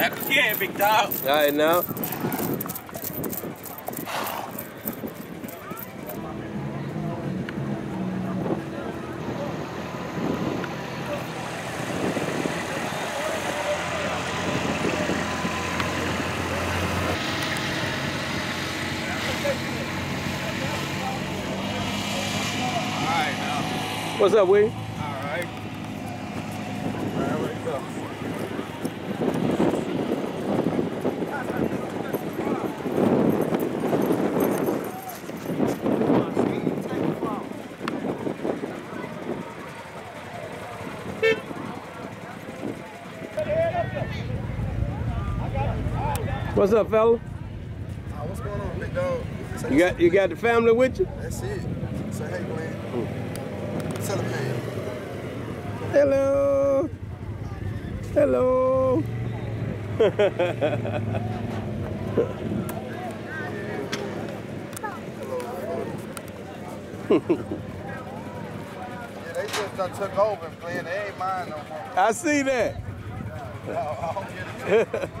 Snap again, big dog. All right, now. Alright. What's up, William? What's up, fella? Uh, what's going on, big dog? Say You got you got the family with you? That's it. Say hey, Glenn. Hey. Hello. Hello. Yeah, they just done took over and Glenn. They ain't mine no more. I see that.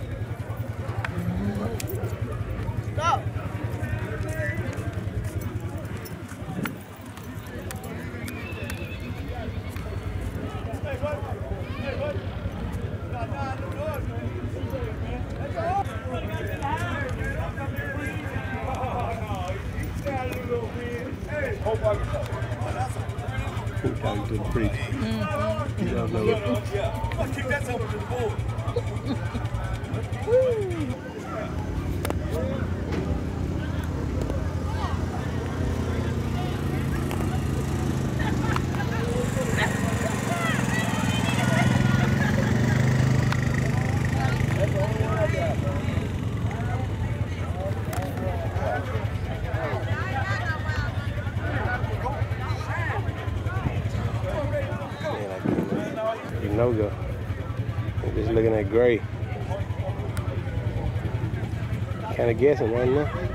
Talking to the priest. You don't know it. Kick that over to the board. Man, I know, go. Just looking at gray. Kind of guessing right now.